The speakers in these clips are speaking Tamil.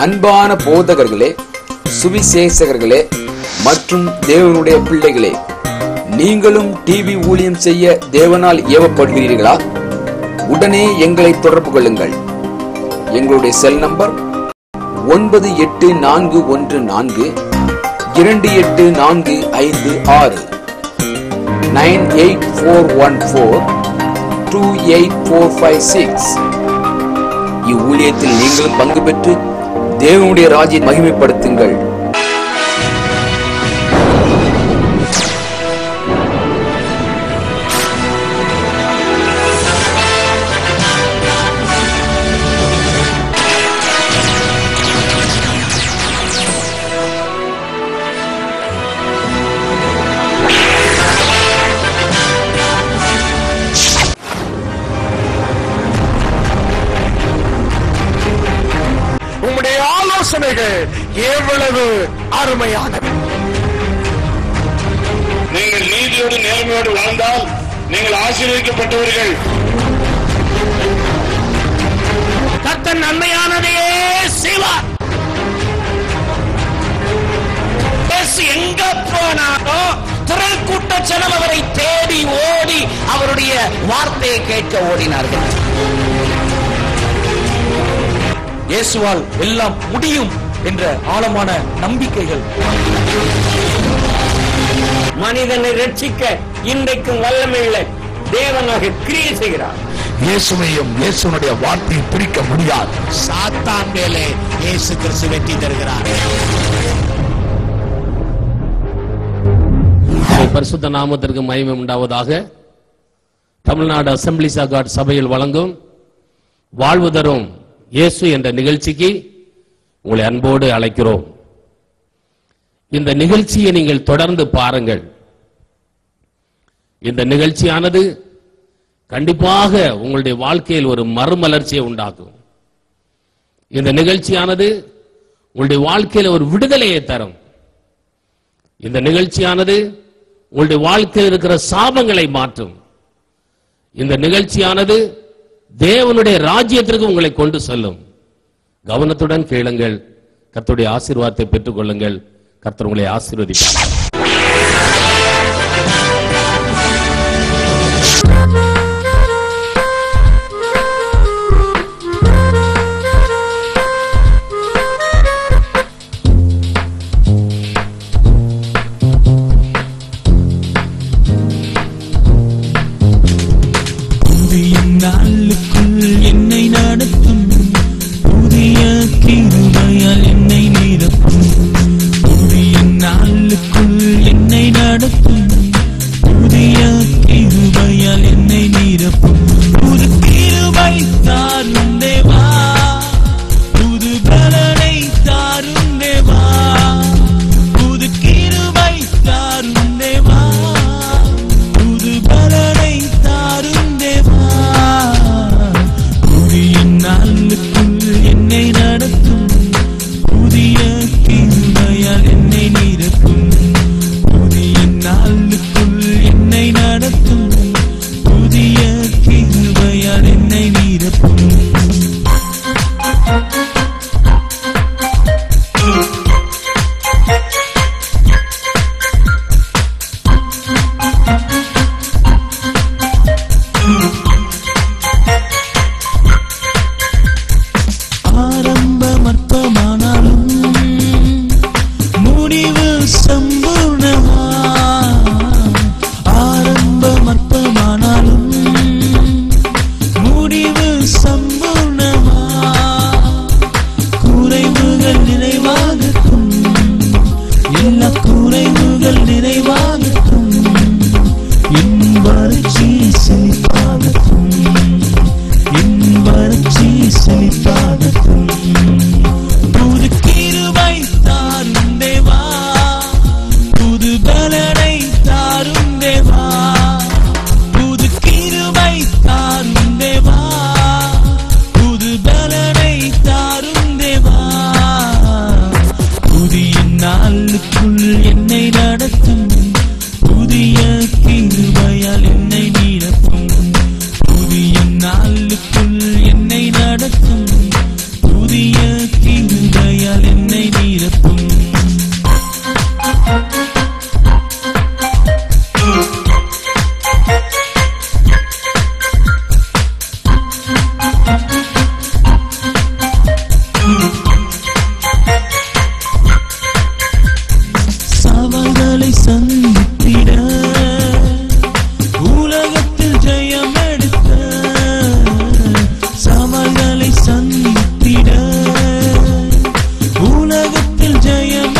அன்பான போதகர்களே சுவிசேஷகர்களே மற்றும் தேவனுடைய பிள்ளைகளே நீங்களும் டிவி ஊழியம் செய்ய தேவனால் ஏவப்படுகிறீர்களா? உடனே எங்களை தொடர்பு கொள்ளுங்கள். எங்களுடைய செல் நம்பர் ஒன்பது எட்டு நான்கு ஒன்று நான்கு இரண்டு எட்டு நான்கு ஐந்து ஆறு nine eight four one four two eight four five six இவ்வூழியத்தில் நீங்களும் பங்கு பெற்று தேவனுடைய ராஜ்யை மகிமைப்படுத்துங்கள். ஆலோசனைகள் எவ்வளவு அருமையானவை. நீங்கள் நீதியோடு நேர்மையோடு வாழ்ந்தால் நீங்கள் ஆசீர்வதிக்கப்பட்டவர்கள். கர்த்தன் நன்மையானதையே செய்வார் எங்க போனாரோ திரள் கூட்ட ஜனம் அவரை தேடி ஓடி அவருடைய வார்த்தையை கேட்க ஓடினார்கள். இயேசுவால் எல்லாம் முடியும் என்ற ஆழமான நம்பிக்கைகள். மனிதனை ரட்சிக்க இன்றைக்கும் வல்லமையுள்ள தேவனாக கிரியை செய்கிறார். இயேசுவையும் இயேசுனுடைய வார்த்தையை பிரிக்க முடியாது. சாத்தான் மேலே இயேசு கிறிஸ்து வெற்றி தருகிறார். பரிசுத்த நாமத்திற்கு மகிமை உண்டாவதாக தமிழ்நாடு அசம்பிளிஸ் ஆஃப் காட் சபையில் வழங்கும் வாழ்வு தரும் இயேசு என்ற நிகழ்ச்சிக்கு உங்களை அன்போடு அழைக்கிறோம். இந்த நிகழ்ச்சியை நீங்கள் தொடர்ந்து பாருங்கள். இந்த நிகழ்ச்சியானது கண்டிப்பாக உங்களுடைய வாழ்க்கையில் ஒரு மறுமலர்ச்சியை உண்டாக்கும். இந்த நிகழ்ச்சியானது உங்களுடைய வாழ்க்கையில் ஒரு விடுதலையை தரும். இந்த நிகழ்ச்சியானது உங்களுடைய வாழ்க்கையில் இருக்கிற சாபங்களை மாற்றும். இந்த நிகழ்ச்சியானது தேவனுடைய ராஜ்யத்திற்கு உங்களை கொண்டு செல்லும். கவனத்துடன் கேளுங்கள். கர்த்தருடைய ஆசீர்வாதத்தை பெற்றுக் கொள்ளுங்கள் கர்த்தர் உங்களை ஆசீர்வதிப்பார். என்னை ജയം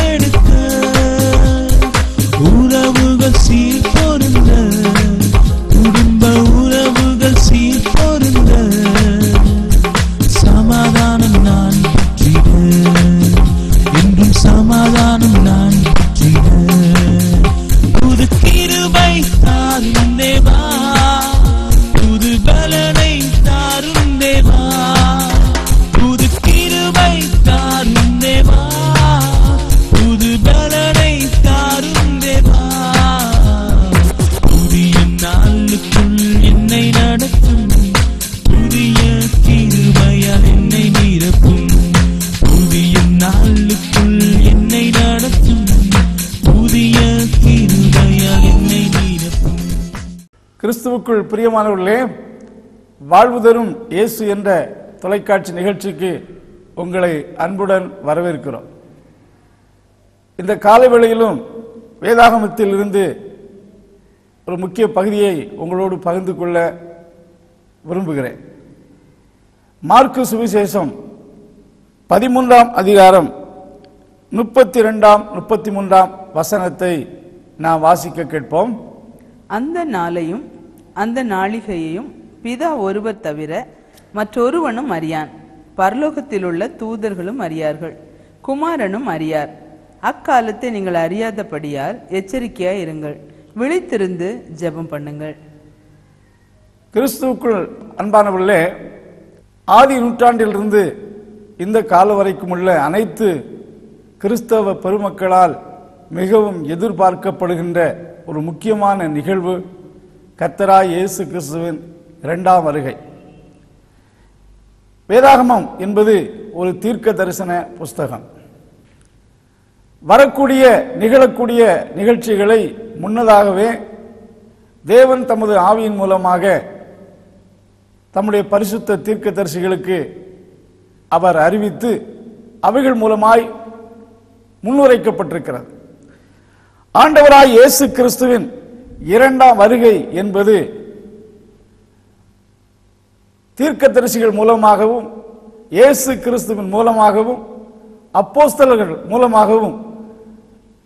கிறிஸ்துவுக்குள் பிரியமானவர்களே வாழ்வு தரும் இயேசு என்ற தொலைக்காட்சி நிகழ்ச்சிக்கு உங்களை அன்புடன் வரவேற்கிறோம். இந்த காலை வேளையிலும் வேதாகமத்தில் இருந்து ஒரு முக்கிய பகுதியை உங்களோடு பகிர்ந்து கொள்ள விரும்புகிறேன். மார்க்கு சுவிசேஷம் பதிமூன்றாம் அதிகாரம் முப்பத்தி ரெண்டாம் முப்பத்தி மூன்றாம் வசனத்தை நாம் வாசிக்க கேட்போம். அந்த நாளையும் அந்த நாளிகையையும் பிதா ஒருவர் தவிர மற்றொருவனும் அறியான். பரலோகத்திலுள்ள தூதர்களும் அறியார்கள். குமாரனும் அறியார். அக்காலத்தை நீங்கள் அறியாதபடியால் எச்சரிக்கையாய் இருங்கள் விழித்திருந்து ஜெபம் பண்ணுங்கள். கிறிஸ்துவுக்குள் அன்பானவர்களே ஆதி நூற்றாண்டிலிருந்து இந்த காலம் வரைக்கும் உள்ள அனைத்து கிறிஸ்தவ பெருமக்களால் மிகவும் எதிர்பார்க்கப்படுகின்ற ஒரு முக்கியமான நிகழ்வு கத்தரா இயேசு கிறிஸ்துவின் இரண்டாம் வருகை. வேதாகமம் என்பது ஒரு தீர்க்க தரிசன புஸ்தகம். வரக்கூடிய நிகழக்கூடிய நிகழ்ச்சிகளை முன்னதாகவே தேவன் தமது ஆவியின் மூலமாக தம்முடைய பரிசுத்த தீர்க்கதரிசிகளுக்கு அவர் அறிவித்து அவைகள் மூலமாய் முன்னுரைக்கப்பட்டிருக்கிறது. ஆண்டவராய் இயேசு கிறிஸ்துவின் இரண்டாம் வருகை என்பது தீர்க்க தரிசிகள் மூலமாகவும் இயேசு கிறிஸ்துவின் மூலமாகவும் அப்போஸ்தலர்கள் மூலமாகவும்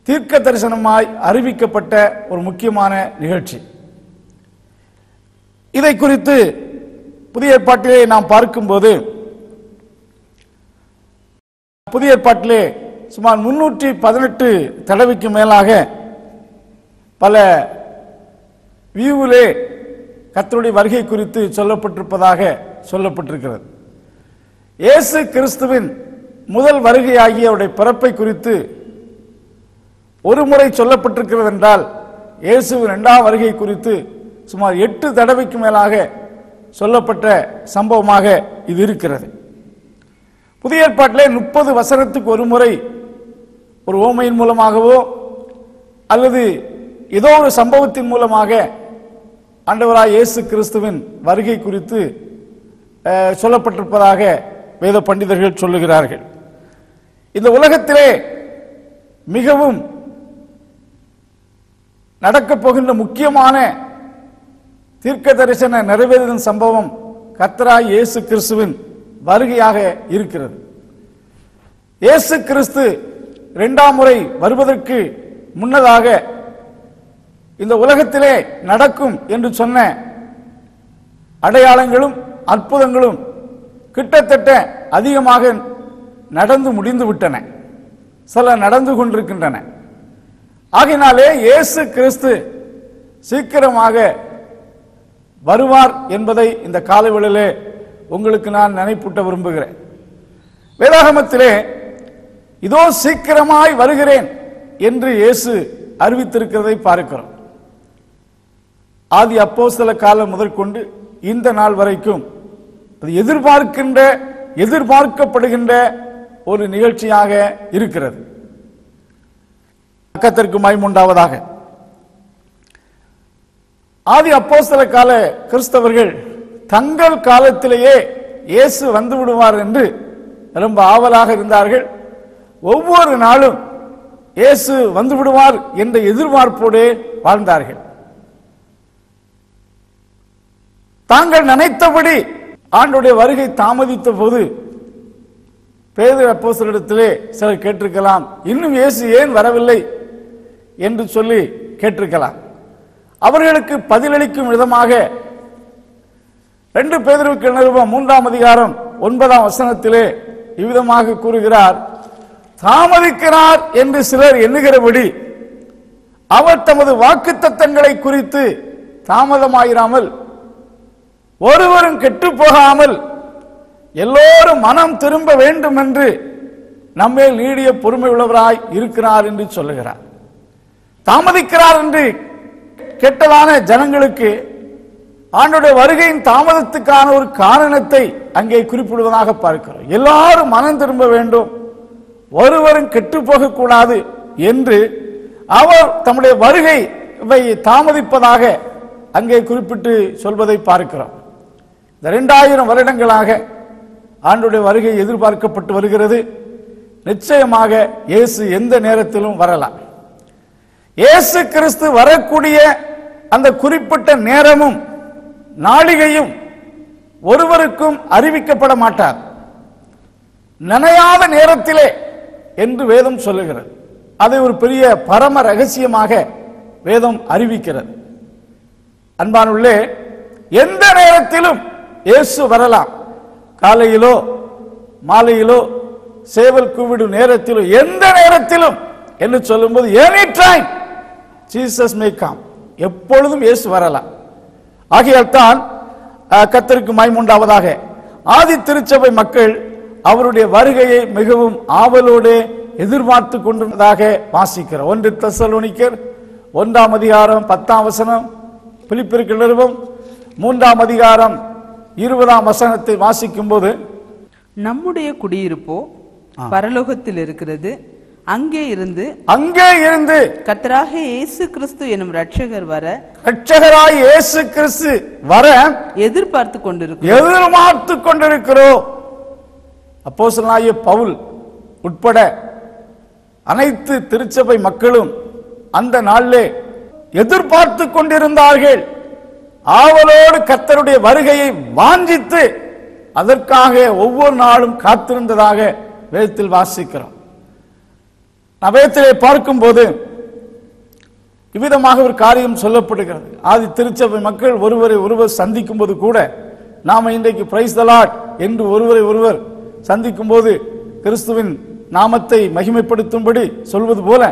தீர்க்க தரிசனமாய் அறிவிக்கப்பட்ட ஒரு முக்கியமான நிகழ்ச்சி. இதை குறித்து புதிய ஏற்பாட்டிலே நாம் பார்க்கும்போது புதிய ஏற்பாட்டிலே சுமார் முன்னூற்றி பதினெட்டு தடவைக்கு மேலாக பல வியூவிலே கத்தருடைய வருகை குறித்து சொல்லப்பட்டிருப்பதாக சொல்லப்பட்டிருக்கிறது. இயேசு கிறிஸ்துவின் முதல் வருகையாகிய அவருடைய பிறப்பை குறித்து ஒரு முறை சொல்லப்பட்டிருக்கிறது என்றால் இயேசுவின் இரண்டாம் வருகை குறித்து சுமார் எட்டு தடவைக்கு மேலாக சொல்லப்பட்ட சம்பவமாக இது இருக்கிறது. புதிய ஏற்பாட்டிலே முப்பது வசனத்துக்கு ஒரு முறை ஒரு ஓமையின் மூலமாகவோ அல்லது ஏதோ ஒரு சம்பவத்தின் மூலமாக ஆண்டவராய் இயேசு கிறிஸ்துவின் வருகை குறித்து சொல்லப்பட்டிருப்பதாக வேத பண்டிதர்கள் சொல்லுகிறார்கள். இந்த உலகத்திலே மிகவும் நடக்கப் போகின்ற முக்கியமான தீர்க்க தரிசன நிறைவேறும் சம்பவம் கத்தராய் இயேசு கிறிஸ்துவின் வருகையாக இருக்கிறது. இயேசு கிறிஸ்து இரண்டாம் முறை வருவதற்கு முன்னதாக இந்த உலகத்திலே நடக்கும் என்று சொன்ன அடையாளங்களும் அற்புதங்களும் கிட்டத்தட்ட அதிகமாக நடந்து முடிந்து விட்டன. சில நடந்து கொண்டிருக்கின்றன. ஆகினாலே இயேசு கிறிஸ்து சீக்கிரமாக வருவார் என்பதை இந்த காலவெளியிலே உங்களுக்கு நான் நினைப்பூட்ட விரும்புகிறேன். வேதாகமத்திலே இதோ சீக்கிரமாய் வருகிறேன் என்று இயேசு அறிவித்திருக்கிறதை பார்க்கிறோம். ஆதி அப்போஸ்தல காலம் முதற்கொண்டு இந்த நாள் வரைக்கும் அது எதிர்பார்க்கின்ற எதிர்பார்க்கப்படுகின்ற ஒரு நிகழ்ச்சியாக இருக்கிறது. பக்கத்திற்கு மைமுண்டாவதாக ஆதி அப்போஸ்தல கால கிறிஸ்தவர்கள் தங்கள் காலத்திலேயே இயேசு வந்து விடுவார் என்று ரொம்ப ஆவலாக இருந்தார்கள். ஒவ்வொரு நாளும் இயேசு வந்து விடுவார் என்ற எதிர்பார்ப்போடு வாழ்ந்தார்கள். தாங்கள் நினைத்தபடி ஆண்டுடைய வருகை தாமதித்த போது பேதர் அப்போஸ்தலரிடத்திலே சிலர் கேட்டிருக்கலாம் இன்னும் இயேசு ஏன் வரவில்லை? என்று சொல்லி கேட்டிருக்கலாம். அவர்களுக்கு பதிலளிக்கும் விதமாக ரெண்டு பேதருக்கு நிருபம் மூன்றாம் அதிகாரம் ஒன்பதாம் வசனத்திலே இவ்விதமாக கூறுகிறார் தாமதிக்கிறார் என்று சிலர் எண்ணுகிறபடி அவர் தமது வாக்குத்தத்தங்களை குறித்து தாமதமாயிராமல் ஒருவரும் கெட்டு போகாமல் எல்லோரும் மனம் திரும்ப வேண்டும் என்று நம்மே நீடிய பொறுமை உள்ளவராய் இருக்கிறார் என்று சொல்லுகிறார். தாமதிக்கிறார் என்று கெட்டதான ஜனங்களுக்கு ஆண்டுடைய வருகையின் தாமதத்துக்கான ஒரு காரணத்தை அங்கே குறிப்பிடுவதாக பார்க்கிறோம். எல்லாரும் மனம் திரும்ப வேண்டும். ஒருவரும் கெட்டு போகக்கூடாது என்று அவர் தம்முடைய வருகை தாமதிப்பதாக அங்கே குறிப்பிட்டு சொல்வதை பார்க்கிறோம். இந்த ரெண்டாயிரம் வருடங்களாக ஆண்டுடைய வருகை எதிர்பார்க்கப்பட்டு வருகிறது. நிச்சயமாக இயேசு எந்த நேரத்திலும் வரலாம். இயேசு கிறிஸ்து வரக்கூடிய அந்த குறிப்பிட்ட நேரமும் நாளிகையும் ஒருவருக்கும் அறிவிக்கப்பட மாட்டார். நனையாத நேரத்திலே என்று வேதம் சொல்லுகிறது. அதை ஒரு பெரிய பரம ரகசியமாக வேதம் அறிவிக்கிறது. அன்பானுள்ளே எந்த நேரத்திலும் இயேசு வரலாம். காலையிலோ மாலையிலோ சேவல் கூவிடும் நேரத்திலோ எந்த நேரத்திலும் என்று சொல்லும்போது any time Jesus may come எப்பொழுதும் இயேசு வரலாம். ஆகையால் தான் கத்தருக்கு மைமுண்டாவதாக ஆதி திருச்சபை மக்கள் அவருடைய வருகையை மிகவும் ஆவலோடு எதிர்பார்த்து கொண்டிருந்ததாக வாசிக்கிறோம். ஒன்று தெசலோனிக்கர் ஒன்றாம் அதிகாரம் பத்தாம் வசனம் பிலிப்பிற்கு நிறுவம் மூன்றாம் அதிகாரம் இருபதாம் வசனத்தை வாசிக்கும் போது நம்முடைய குடியிருப்போ பரலோகத்தில் இருக்கிறது. அங்கே இருந்து அங்கே இருந்து கர்த்தராக இயேசு கிறிஸ்து எனும் ரட்சகர் வர இரட்சகராய் இயேசு கிறிஸ்து வர எதிர்பார்த்து கொண்டிருக்கும் எதிர்பார்த்து கொண்டிருக்கிறோம். அப்போஸ்தலனாகிய பவுல் உட்பட அனைத்து திருச்சபை மக்களும் அந்த நாளிலே எதிர்பார்த்து கொண்டிருந்தார்கள். ஆவலோடு கர்த்தருடைய வருகையை வாஞ்சித்து அதற்காக ஒவ்வொரு நாளும் காத்திருந்ததாக வேதத்தில் வாசிக்கிறோம். நபயத்திலே பார்க்கும்போது இவ்விதமாக ஒரு காரியம் சொல்லப்படுகிறது. ஆதி திருச்சபை மக்கள் ஒருவரை ஒருவர் சந்திக்கும் போது கூட நாம இன்றைக்கு பிரைஸ் தலாட் என்று ஒருவரை ஒருவர் சந்திக்கும் போது கிறிஸ்துவின் நாமத்தை மகிமைப்படுத்தும்படி சொல்வது போல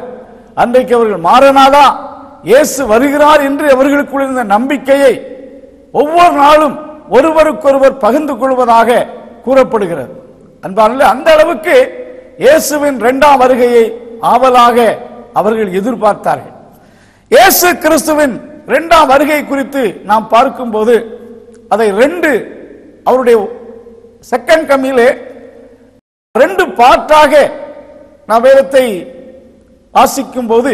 அன்றைக்கு அவர்கள் மாறனாதா? இயேசு வருகிறார் என்று அவர்களுக்குள் இருந்த நம்பிக்கையை ஒவ்வொரு நாளும் ஒருவருக்கொருவர் பகிர்ந்து கொள்வதாக கூறப்படுகிறது. அன்பான அந்த அளவுக்கு இயேசுவின் இரண்டாம் வருகையை ஆவலாக அவர்கள் எதிர்பார்த்தார்கள். இயேசு கிறிஸ்துவின் இரண்டாம் வருகை குறித்து நாம் பார்க்கும்போது அதை ரெண்டு அவருடைய செகண்ட் கம்மியிலே ரெண்டு பார்ட்டாக நாம் வேதத்தை வாசிக்கும் போது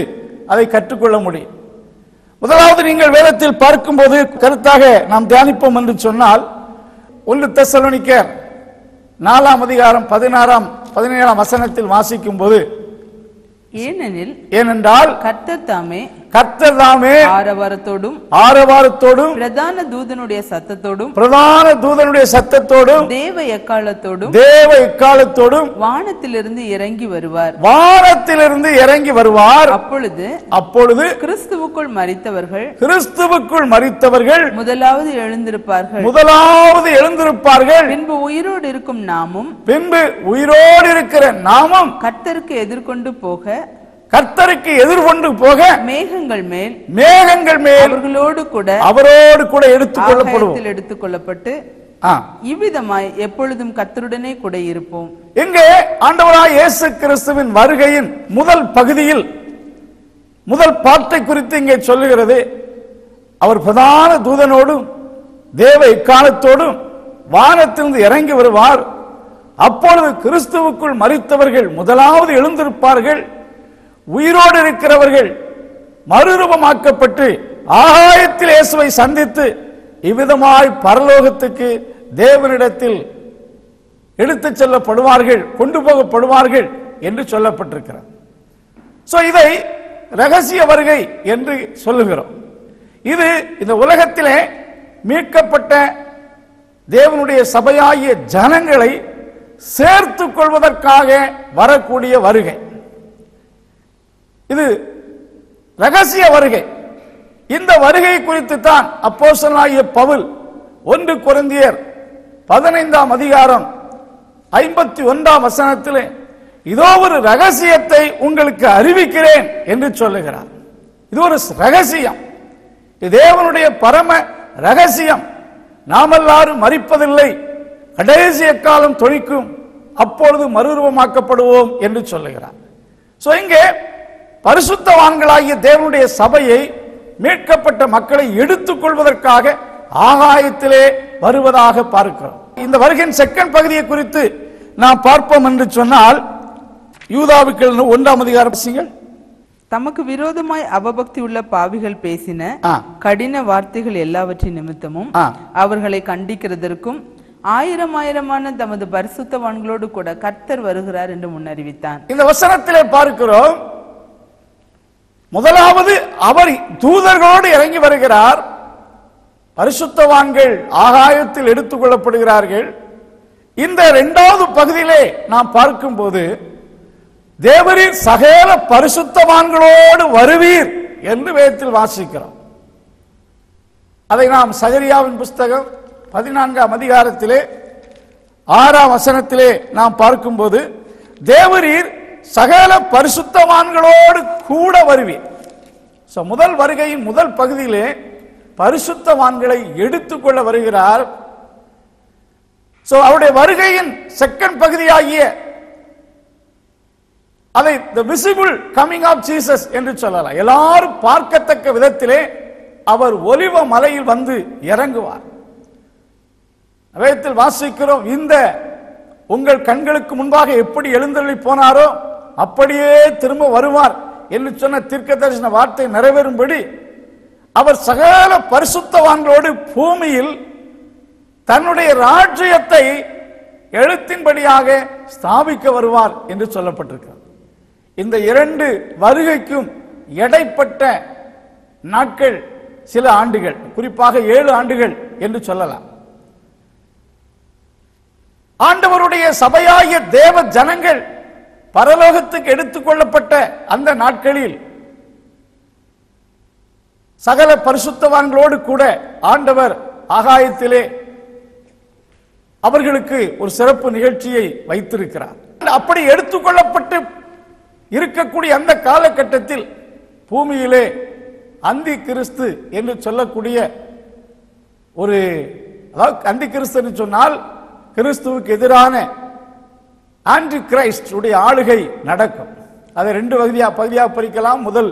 அதை கற்றுக்கொள்ள முடியும். முதலாவது நீங்கள் வேதத்தில் பார்க்கும்போது கருத்தாக நாம் தியானிப்போம் என்று சொன்னால் ஒன்று தெசலோனிக்கர் நாலாம் அதிகாரம் பதினாறாம் பதினேழாம் வசனத்தில் வாசிக்கும் போது ஏனெனில் ஏனென்றால் கர்த்தர் தாமே கர்த்தர் தாமே ஆரவாரத்தோடும் ஆரவாரத்தோடும் பிரதான தூதனுடைய சத்தத்தோடும் பிரதான தூதனுடைய சத்தத்தோடும் தேவ எக்காலத்தோடும் தேவ இக்காலத்தோடும் வானத்திலிருந்து இறங்கி வருவார். வானத்திலிருந்து இறங்கி வருவார். அப்பொழுது அப்பொழுது கிறிஸ்துவுக்குள் மரித்தவர்கள் கிறிஸ்துவுக்குள் மரித்தவர்கள் முதலாவது எழுந்திருப்பார்கள். முதலாவது எழுந்திருப்பார்கள். பின்பு உயிரோடு இருக்கும் நாமும் பின்பு உயிரோடு இருக்கிற நாமும் கர்த்தருக்கு எதிர்கொண்டு போக கர்த்தருக்கு எதிர்கொண்டு போக மேகங்கள் மேல் மேகங்கள் மேல் அவர்களோடு கூட அவரோடு கூட எடுத்துக் கொள்ளப்படுவோம் ஆகாயத்தில் எடுத்துக் கொள்ளப்பட்டு. இவ்விதமாய் எப்பொழுதும் கர்த்தருடனே கூட இருப்போம். இங்கே ஆண்டவராய் இயேசு கிறிஸ்துவின் வருகையின் முதல் பகுதியில் முதல் பாட்டை குறித்து இங்கே சொல்லுகிறது. அவர் பிரதான தூதனோடும் தேவ இக்காலத்தோடும் வானத்திலிருந்து இறங்கி வருவார். அப்பொழுது கிறிஸ்துவுக்குள் மரித்தவர்கள் முதலாவது எழுந்திருப்பார்கள். உயிரோடு இருக்கிறவர்கள் மறுரூபமாக்கப்பட்டு ஆகாயத்தில் இயேசுவை சந்தித்து இவ்விதமாய் பரலோகத்துக்கு தேவனிடத்தில் எடுத்துச் செல்லப்படுவார்கள் கொண்டு போகப்படுவார்கள் என்று சொல்லப்பட்டிருக்கிறார் சோ இதை ரகசிய வருகை என்று சொல்லுகிறோம். இது இந்த உலகத்திலே மீட்கப்பட்ட தேவனுடைய சபையாகிய ஜனங்களை சேர்த்துக் கொள்வதற்காக வரக்கூடிய வருகை. இது ரகசிய வருகை. இந்த வருகை குறித்து தான் அப்போசனாகிய பவுல் ஒன்று குறைந்தியர் பதினைந்தாம் அதிகாரம் ஐம்பத்தி ஒன்றாம் வசனத்திலே இதோ ஒரு ரகசியத்தை உங்களுக்கு அறிவிக்கிறேன் என்று சொல்லுகிறார். இது ஒரு ரகசியம். தேவனுடைய பரம ரகசியம். நாமெல்லாரும் மறிப்பதில்லை கடைசி காலம் தொழிக்கும் அப்பொழுது மறுரூபமாக்கப்படுவோம் என்று சொல்லுகிறார். ஸோ இங்கே பரிசுத்தவான்களாகிய தேவனுடைய சபையை மீட்கப்பட்ட மக்களை எடுத்துக் கொள்வதற்காக ஆகாயத்திலே வருவதாக பார்க்கிறோம் இந்த வருகையின் செகண்ட் பகுதியை குறித்து நாம் பார்ப்போம் என்று சொன்னால் யூதாவுக்கு ஒன்றாம் அதிகாரம் வாசிங்கள். தமக்கு விரோதமாய் அவபக்தி உள்ள பாவிகள் பேசின. கடின வார்த்தைகள் எல்லாவற்றின் நிமித்தமும். அவர்களை கண்டிக்கிறதற்கும் ஆயிரம் ஆயிரமான தமது பரிசுத்தவான்களோடு கூட கர்த்தர் வருகிறார் என்று முன்னறிவித்தான் இந்த வசனத்திலே பார்க்கிறோம் முதலாவது அவர் தூதர்களோடு இறங்கி வருகிறார். பரிசுத்தவான்கள் ஆகாயத்தில் எடுத்துக் கொள்ளப்படுகிறார்கள். இந்த இரண்டாவது பகுதியிலே நாம் பார்க்கும்போது தேவரின் சகல பரிசுத்தவான்களோடு வருவீர் என்று வேதத்தில் வாசிக்கிறோம். அதை நாம் சகரியாவின் புஸ்தகம் பதினான்காம் அதிகாரத்திலே ஆறாம் வசனத்திலே நாம் பார்க்கும்போது தேவரீர் சகல பரிசுத்தவான்களோடு கூட வருவேன். ஸோ முதல் வருகையின் முதல் பகுதியிலே பரிசுத்தவான்களை எடுத்துக்கொள்ள வருகிறார். ஸோ அவருடைய வருகையின் செகண்ட் பகுதியாகிய அதை the visible coming of Jesus என்று சொல்லலாம். எல்லாரும் பார்க்கத்தக்க விதத்திலே அவர் ஒலிவ மலையில் வந்து இறங்குவார். வேதத்தில் வாசிக்கிறோம் இந்த உங்கள் கண்களுக்கு முன்பாக எப்படி எழுந்தருளி போனாரோ அப்படியே திரும்ப வருவார் என்று சொன்ன தீர்க்க தரிசன வார்த்தை நிறைவேறும்படி அவர் சகல பரிசுத்தவான்களோடு பூமியில் தன்னுடைய ராஜ்யத்தை எழுத்தின்படியாக ஸ்தாபிக்க வருவார் என்று சொல்லப்பட்டிருக்கிறார் இந்த இரண்டு வருகைக்கும் எடைப்பட்ட நாட்கள் சில ஆண்டுகள் குறிப்பாக ஏழு ஆண்டுகள் என்று சொல்லலாம். ஆண்டவருடைய சபையாகிய தேவ ஜனங்கள் பரலோகத்துக்கு எடுத்துக்கொள்ளப்பட்ட அந்த நாட்களில் சகல பரிசுத்தவான்களோடு கூட ஆண்டவர் ஆகாயத்திலே அவர்களுக்கு ஒரு சிறப்பு நிகழ்ச்சியை வைத்திருக்கிறார். அப்படி எடுத்துக்கொள்ளப்பட்டு இருக்கக்கூடிய அந்த காலகட்டத்தில் பூமியிலே அந்தி கிறிஸ்து என்று சொல்லக்கூடிய ஒரு அதாவது அந்தி கிறிஸ்து என்று சொன்னால் கிறிஸ்துவுக்கு எதிரான ஆன்டி கிரைஸ்ட் உடைய ஆளுகை நடக்கும். அதை ரெண்டு பகுதியாக பகுதியாக பிரிக்கலாம். முதல்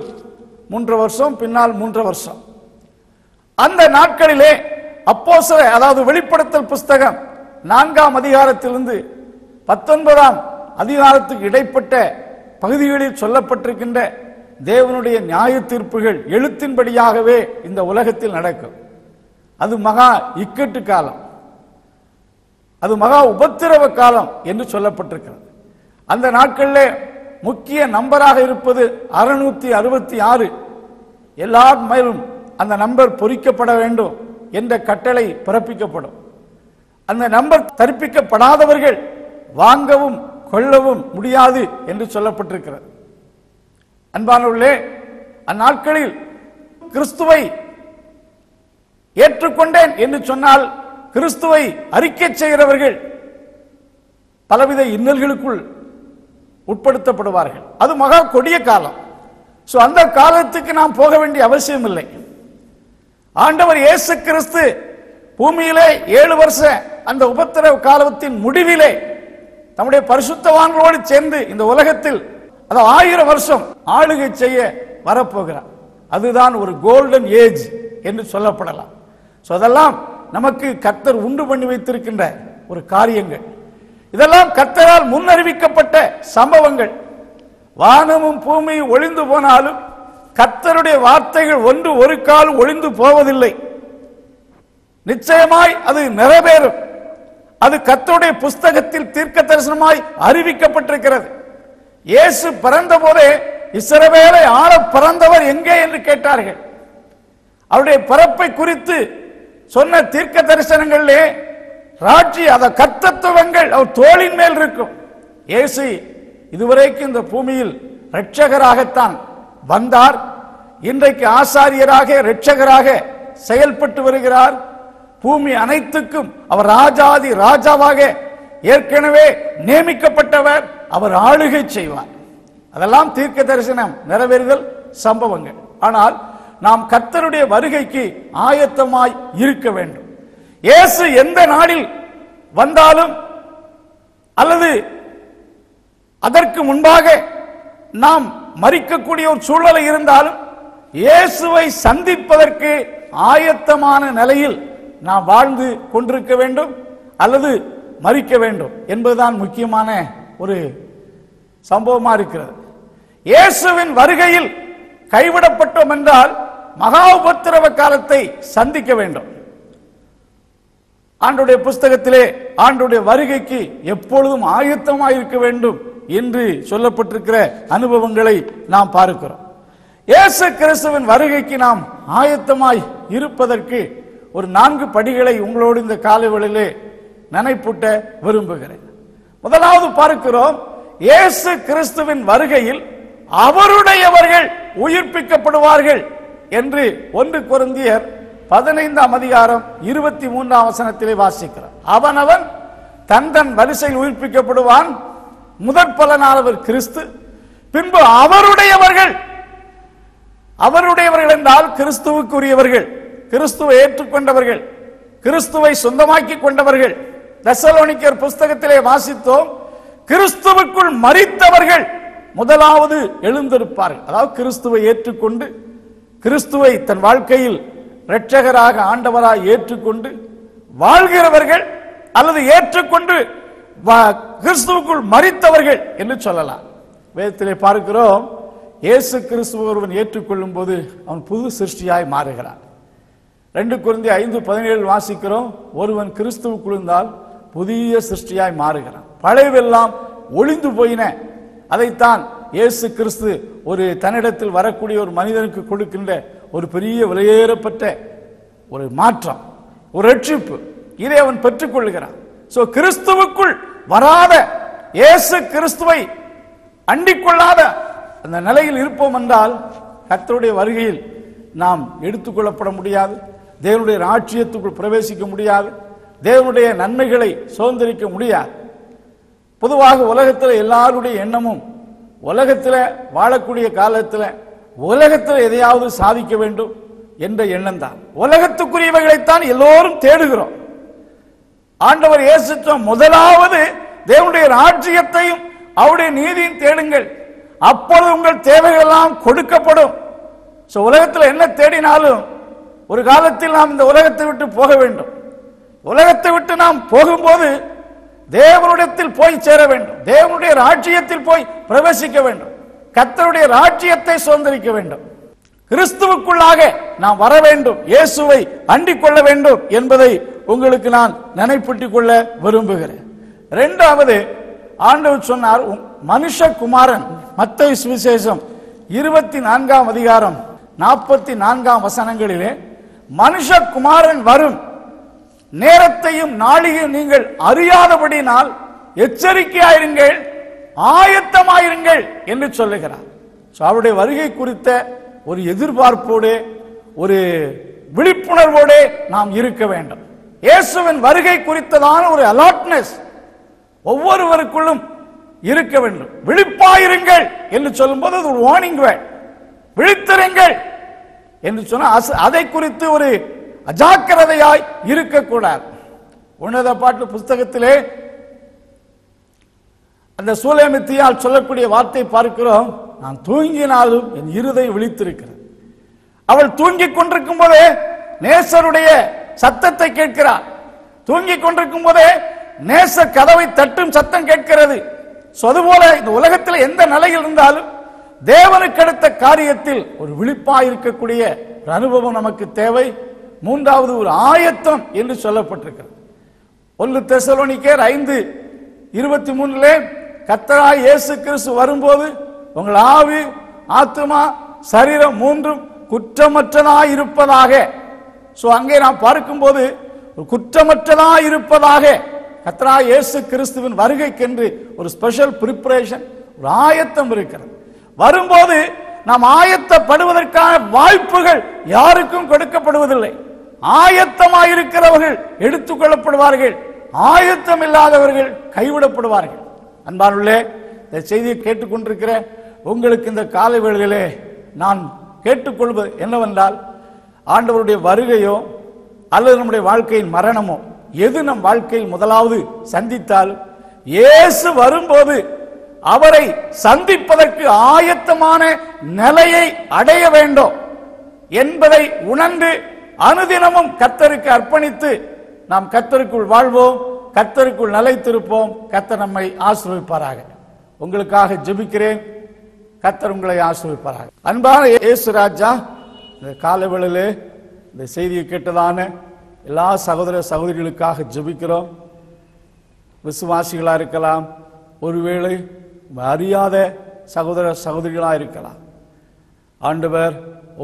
மூன்று வருஷம் பின்னால் மூன்று வருஷம். அந்த நாட்களிலே அப்போஸ்தல அதாவது வெளிப்படுத்தல் புஸ்தகம் நான்காம் அதிகாரத்திலிருந்து பத்தொன்பதாம் அதிகாரத்துக்கு இடைப்பட்ட பகுதிகளில் சொல்லப்பட்டிருக்கின்ற தேவனுடைய நியாய தீர்ப்புகள் எழுத்தின்படியாகவே இந்த உலகத்தில் நடக்கும். அது மகா இக்கட்டு காலம். அது மகா உபத்திரவ காலம் என்று சொல்லப்பட்டிருக்கிறது. அந்த நாட்களிலே முக்கிய நம்பராக இருப்பது அறுநூத்தி அறுபத்தி ஆறு. எல்லார் மேலும் அந்த நம்பர் பொறிக்கப்பட வேண்டும் என்ற கட்டளை பிறப்பிக்கப்படும். அந்த நம்பர் தரிப்பிக்கப்படாதவர்கள் வாங்கவும் கொள்ளவும் முடியாது என்று சொல்லப்பட்டிருக்கிறது. அன்பானவர்களே அந்நாட்களில் கிறிஸ்துவை ஏற்றுக்கொண்டேன் என்று சொன்னால் கிறிஸ்துவை அறிக்கை செய்கிறவர்கள் பலவித இன்னல்களுக்குள் உட்படுத்தப்படுவார்கள். அது மகா கொடிய காலம். ஸோ அந்த காலத்துக்கு நாம் போக வேண்டிய அவசியம் இல்லை ஆண்டவர் இயேசு கிறிஸ்து பூமியிலே ஏழு வருஷ அந்த உபத்திரவ காலத்தின் முடிவிலே தம்முடைய பரிசுத்தவான்களோடு சேர்ந்து இந்த உலகத்தில் அது ஆயிரம் வருஷம் ஆளுகை செய்ய வரப்போகிறார். அதுதான் ஒரு கோல்டன் ஏஜ் என்று சொல்லப்படலாம். ஸோ அதெல்லாம் நமக்கு கர்த்தர் உண்டு பண்ணி வைத்திருக்கின்ற ஒரு காரியங்கள். இதெல்லாம் கர்த்தரால் முன்னறிவிக்கப்பட்ட சம்பவங்கள். வானமும் பூமியும் ஒளிந்து போனாலும் கர்த்தருடைய வார்த்தைகள் ஒன்று ஒரு கால் ஒளிந்து போவதில்லை. நிச்சயமாய் அது நிறைவேறும். அது கத்தருடைய புஸ்தகத்தில் தீர்க்க தரிசனமாய் அறிவிக்கப்பட்டிருக்கிறது. இயேசு பிறந்த போதே இஸ்ரவேலை ஆள பிறந்தவர் எங்கே என்று கேட்டார்கள். அவருடைய பிறப்பை குறித்து சொன்ன தீர்க்க தரிசனங்களிலே ராட்சி அத கர்த்தத்துவங்கள் அவர் தோளின் மேல் இருக்கும். இயேசு இதுவரைக்கும் இந்த பூமியில் ரட்சகராகத்தான் வந்தார். இன்றைக்கு ஆசாரியராக ரட்சகராக செயல்பட்டு வருகிறார். பூமி அனைத்துக்கும் அவர் ராஜாதி ராஜாவாக ஏற்கனவே நியமிக்கப்பட்டவர். அவர் ஆளுகை செய்வார். அதெல்லாம் தீர்க்க தரிசனம் நிறைவேறுதல் சம்பவங்கள். ஆனால் நாம் கர்த்தருடைய வருகைக்கு ஆயத்தமாய் இருக்க வேண்டும். இயேசு எந்த நாளில் வந்தாலும் அல்லது அதற்கு முன்பாக நாம் மறிக்கக்கூடிய ஒரு சூழலை இருந்தாலும் இயேசுவை சந்திப்பதற்கு ஆயத்தமான நிலையில் நாம் வாழ்ந்து கொண்டிருக்க வேண்டும் அல்லது மறிக்க வேண்டும் என்பதுதான் முக்கியமான ஒரு சம்பவமா இருக்கிறது. இயேசுவின் வருகையில் கைவிடப்பட்டோம் என்றால் மகா உபத்திரவ காலத்தை சந்திக்க வேண்டும். ஆண்டுடைய புஸ்தகத்திலே ஆண்டுடைய வருகைக்கு எப்பொழுதும் ஆயத்தமாய் இருக்க வேண்டும் என்று சொல்லப்பட்டிருக்கிற அனுபவங்களை நாம் பார்க்கிறோம். இயேசு கிறிஸ்துவின் வருகைக்கு நாம் ஆயத்தமாய் இருப்பதற்கு ஒரு நான்கு படிகளை உங்களோடு இந்த காலைவெளியிலே நினைப்பூட்ட விரும்புகிறேன். முதலாவது பார்க்கிறோம் இயேசு கிறிஸ்துவின் வருகையில் அவருடையவர்கள் உயிர்ப்பிக்கப்படுவார்கள் என்று ஒன்று பொருந்தியர் பதினைந்தாம் அதிகாரம் இருபத்தி மூன்றாம் வசனத்திலே வாசிக்கிறார். அவனவன் தன் தன் வரிசையில் உயிர்ப்பிக்கப்படுவான் முதற் பலனானவர் கிறிஸ்து பின்பு அவருடையவர்கள் அவருடையவர்கள் என்றால் கிறிஸ்துவுக்குரியவர்கள் கிறிஸ்துவை ஏற்றுக்கொண்டவர்கள் கிறிஸ்துவை சொந்தமாக்கி கொண்டவர்கள். தசலோனிக்கர் புஸ்தகத்திலே வாசித்தோம் கிறிஸ்துவுக்குள் மறித்தவர்கள் முதலாவது எழுந்திருப்பார்கள். அதாவது கிறிஸ்துவை ஏற்றுக்கொண்டு கிறிஸ்துவை தன் வாழ்க்கையில் இரட்சகராக ஆண்டவராய் ஏற்றுக்கொண்டு வாழ்கிறவர்கள் அல்லது ஏற்றுக்கொண்டு வா- கிறிஸ்துவுக்குள் மறித்தவர்கள் என்று சொல்லலாம். வேதத்திலே பார்க்கிறோம் இயேசு கிறிஸ்துவ ஒருவன் ஏற்றுக்கொள்ளும் போது அவன் புது சிருஷ்டியாய் மாறுகிறான். ரெண்டு குருந்தி ஐந்து பதினேழு வாசிக்கிறோம் ஒருவன் கிறிஸ்துவுக்குழுந்தால் புதிய சிருஷ்டியாய் மாறுகிறான். பழையவெல்லாம் ஒளிந்து போயின. அதைத்தான் இயேசு கிறிஸ்து ஒரு தன்னிடத்தில் வரக்கூடிய ஒரு மனிதனுக்கு கொடுக்கின்ற ஒரு பெரிய விலையேறப்பட்ட ஒரு மாற்றம் ஒரு ரட்சிப்பு. இதை அவன் பெற்றுக்கொள்கிறான். சோ கிறிஸ்துவுக்குள் வராத இயேசு கிறிஸ்துவை அண்டிக்கொள்ளாத அந்த நிலையில் இருப்போம் என்றால் கத்தருடைய வருகையில் நாம் எடுத்துக்கொள்ளப்பட முடியாது. தேவனுடைய ராட்சியத்துக்குள் பிரவேசிக்க முடியாது. தேவனுடைய நன்மைகளை சுதந்திரிக்க முடியாது. பொதுவாக உலகத்தில் எல்லாருடைய எண்ணமும் உலகத்தில் வாழக்கூடிய காலத்தில் உலகத்தில் எதையாவது சாதிக்க வேண்டும் என்ற எண்ணம் தான் உலகத்துக்குரியவைகளைத்தான் எல்லோரும் தேடுகிறோம். ஆண்டவர் இயேசுத்தம் முதலாவது தேவனுடைய ராஜ்யத்தையும் அவருடைய நீதியும் தேடுங்கள். அப்பொழுது உங்கள் தேவைகள் எல்லாம் கொடுக்கப்படும். ஸோ உலகத்தில் என்ன தேடினாலும் ஒரு காலத்தில் நாம் இந்த உலகத்தை விட்டு போக வேண்டும். உலகத்தை விட்டு நாம் போகும்போது தேவனுடையத்தில் போய் சேர வேண்டும். தேவனுடைய ராஜ்யத்தில் போய் பிரவேசிக்க வேண்டும். கர்த்தருடைய ராஜ்யத்தை சுதந்திரிக்க வேண்டும். கிறிஸ்துவுக்குள்ளாக நாம் வர வேண்டும். இயேசுவை அண்டிக் கொள்ள வேண்டும் என்பதை உங்களுக்கு நான் நினைப்பூட்டிக் கொள்ள விரும்புகிறேன். இரண்டாவது ஆண்டவர் சொன்னார் உம் மனுஷகுமாரன். மத்தை சுவிசேஷம் இருபத்தி நான்காம் அதிகாரம் நாற்பத்தி நான்காம் வசனங்களிலே மனுஷகுமாரன் வரும் நேரத்தையும் நாளையும் நீங்கள் அறியாதபடினால் எச்சரிக்கையாயிருங்கள் ஆயத்தமாயிருங்கள் என்று சொல்லுகிறார். அவருடைய வருகை குறித்த ஒரு எதிர்பார்ப்போடு ஒரு விழிப்புணர்வோடு நாம் இருக்க வேண்டும். இயேசுவின் வருகை குறித்ததான ஒரு அலாட்னஸ் ஒவ்வொருவருக்குள்ளும் இருக்க வேண்டும். விழிப்பாயிருங்கள் என்று சொல்லும்போது அது ஒரு வார்னிங் வேர்ட் விழித்திருங்கள் என்று சொன்னால் அதை குறித்து ஒரு அஜாக்கிரதையாய் இருக்கக்கூடாது. உன்னத பாட்டு புஸ்தகத்திலே அந்த சூலேமித்தியால் சொல்லக்கூடிய வார்த்தை பார்க்கிறோம். நான் தூங்கினாலும் என் இருதை விழித்திருக்கிறேன் அவள் தூங்கிக் கொண்டிருக்கும் போதே நேசருடைய சத்தத்தை கேட்கிறார் தூங்கிக் கொண்டிருக்கும் போதே நேச கதவை தட்டும் சத்தம் கேட்கிறது. ஸோ அதுபோல இந்த உலகத்தில் எந்த நிலையில் இருந்தாலும் தேவனுக்கு அடுத்த காரியத்தில் ஒரு விழிப்பா இருக்கக்கூடிய ஒரு அனுபவம் நமக்கு தேவை. மூன்றாவது ஒரு ஆயத்தம் என்று சொல்லப்பட்டிருக்கிறது. ஒன்று தெசலோனிக்கேர் ஐந்து இருபத்தி மூணுல கத்தராய் இயேசு கிறிஸ்து வரும்போது உங்கள் ஆவி ஆத்துமா சரீரம் மூன்றும் குற்றமற்றதாய் இருப்பதாக. ஸோ அங்கே நாம் பார்க்கும்போது ஒரு குற்றமற்றதாய் இருப்பதாக கத்ரா இயேசு கிறிஸ்துவின் வருகைக்கென்று ஒரு ஸ்பெஷல் ப்ரிப்பரேஷன் ஒரு ஆயத்தம் இருக்கிறது. வரும்போது நாம் ஆயத்தப்படுவதற்கான வாய்ப்புகள் யாருக்கும் கொடுக்கப்படுவதில்லை. ஆயத்தமாயிருக்கிறவர்கள் எடுத்துக்கொள்ளப்படுவார்கள் ஆயத்தம் இல்லாதவர்கள் கைவிடப்படுவார்கள். அன்பானுள்ளே இந்த செய்தியை கேட்டுக்கொண்டிருக்கிற உங்களுக்கு இந்த காலை வேளையிலே நான் கேட்டுக்கொள்வது என்னவென்றால் ஆண்டவருடைய வருகையோ அல்லது நம்முடைய வாழ்க்கையின் மரணமோ எது நம் வாழ்க்கையில் முதலாவது சந்தித்தால் இயேசு வரும்போது அவரை சந்திப்பதற்கு ஆயத்தமான நிலையை அடைய வேண்டும் என்பதை உணர்ந்து அனுதினமும் கத்தருக்கு அர்ப்பணித்து நாம் கத்தருக்குள் வாழ்வோம் கத்தருக்குள் நிலைத்திருப்போம் கத்தர் நம்மை ஆசிரமிப்பாராக உங்களுக்காக ஜெபிக்கிறேன் கத்தர் உங்களை ஆசிர்விப்பார்கள் அன்பான இயேசு ராஜா இந்த காலவேளையிலே இந்த செய்தியை கேட்டதான எல்லா சகோதர சகோதரிகளுக்காக ஜெபிக்கிறோம். விசுவாசிகளாக இருக்கலாம் ஒருவேளை அறியாத சகோதர சகோதரிகளாக இருக்கலாம். ஆண்டவர்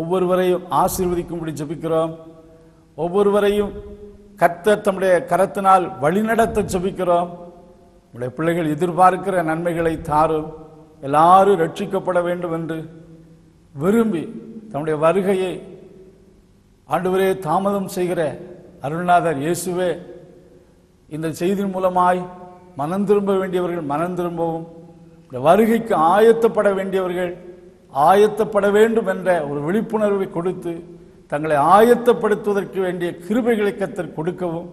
ஒவ்வொருவரையும் ஆசீர்வதிக்கும்படி ஜபிக்கிறோம். ஒவ்வொருவரையும் கத்த தம்முடைய கரத்தினால் வழிநடத்த ஜபிக்கிறோம். உடைய பிள்ளைகள் எதிர்பார்க்கிற நன்மைகளை தாரும். எல்லாரும் ரட்சிக்கப்பட வேண்டும் என்று விரும்பி தம்முடைய வருகையை ஆண்டவரே தாமதம் செய்கிற அருள்நாதர் இயேசுவே இந்த செய்தியின் மூலமாய் மனம் திரும்ப வேண்டியவர்கள் மனம் திரும்பவும் இந்த வருகைக்கு ஆயத்தப்பட வேண்டியவர்கள் ஆயத்தப்பட வேண்டும் என்ற ஒரு விழிப்புணர்வை கொடுத்து தங்களை ஆயத்தப்படுத்துவதற்கு வேண்டிய கிருபைகளை கத்தர் கொடுக்கவும்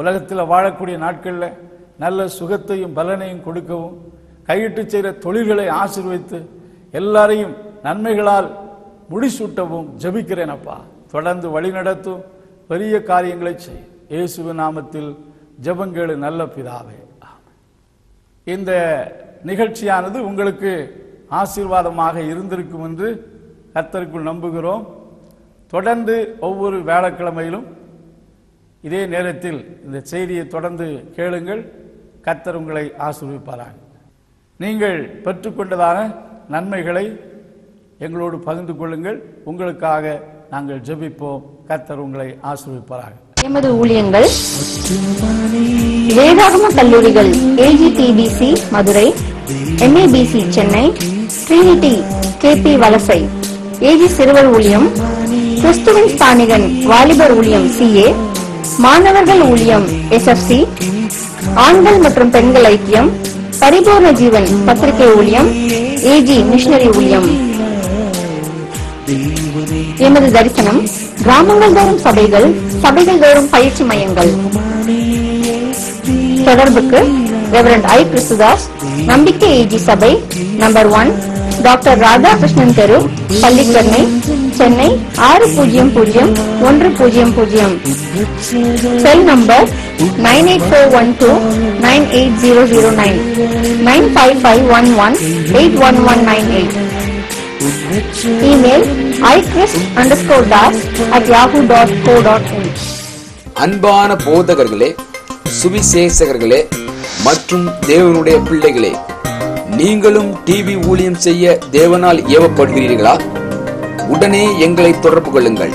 உலகத்தில் வாழக்கூடிய நாட்களில் நல்ல சுகத்தையும் பலனையும் கொடுக்கவும் கையிட்டு செய்கிற தொழில்களை ஆசிர்வதித்து எல்லாரையும் நன்மைகளால் முடிசூட்டவும் ஜெபிக்கிறேன் அப்பா. தொடர்ந்து வழிநடத்தும் பெரிய காரியங்களை செய். இயேசுவின் நாமத்தில் ஜெபங்கேளு நல்ல பிதாவே. இந்த நிகழ்ச்சியானது உங்களுக்கு ஆசீர்வாதமாக இருந்திருக்கும் என்று கர்த்தருக்குள் நம்புகிறோம். தொடர்ந்து ஒவ்வொரு வியாழக்கிழமையிலும் இதே நேரத்தில் இந்த செய்தியை தொடர்ந்து கேளுங்கள். கர்த்தர் உங்களை ஆசீர்விப்பாராக. நீங்கள் பெற்றுக்கொண்டதான நன்மைகளை எங்களோடு பகிர்ந்து கொள்ளுங்கள். உங்களுக்காக நாங்கள் ஜெபிப்போம். கர்த்தர் உங்களை ஆசீர்விப்பாராக. எமது ஊழியங்கள் வேதாகம கல்லூரிகள் AGTBC Madurai MABC Chennai Trinity KP Valasai AG சிறுவர் ஊழியம் கிறிஸ்துவின் ஸ்தானிகன் வாலிபர் ஊழியம் சிஏ மாணவர்கள் ஊழியம் எஸ்எஃப்சி ஆண்கள் மற்றும் பெண்கள் ஐக்கியம் பரிபூர்ண ஜீவன் பத்திரிகை ஊழியம் ஏஜி மிஷனரி ஊழியம். எமது தரிசனம் கிராமங்கள் தோறும் சபைகள் சபைகள் தோறும் பயிற்சி மையங்கள். தொடர்புக்கு ரெவரண்ட் ஐ கிறிஸ்துதாஸ் நம்பிக்கை ஏஜி சபை நம்பர் ஒன் டாக்டர் ராதாகிருஷ்ணன் தெரு பள்ளிக்கரணை சென்னை ஆறு பூஜ்ஜியம் பூஜ்ஜியம் ஒன்று பூஜ்ஜியம் பூஜ்ஜியம் cell number nine eight four one two nine eight zero zero nine nine five five one one eight one one nine eight email ichris underscore das at yahoo.co.in அன்பான போதகர்களே சுவிசேஷகர்களே மற்றும் தேவனுடைய பிள்ளைகளே நீங்களும் டிவி ஊழியம் செய்ய தேவனால் ஏவப்படுகிறீர்களா? உடனே எங்களை தொடர்பு கொள்ளுங்கள்.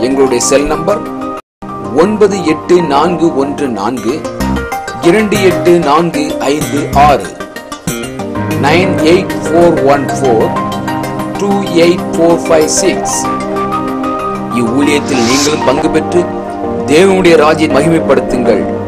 எங்களுடைய செல் நம்பர் ஒன்பது எட்டு நான்கு ஒன்று நான்கு இரண்டு எட்டு நான்கு ஐந்து ஆறு nine eight four one four two eight four five six. இவ்வூழியத்தில் நீங்களும் பங்கு பெற்று தேவனுடைய ராஜ்யை மகிமைப்படுத்துங்கள்.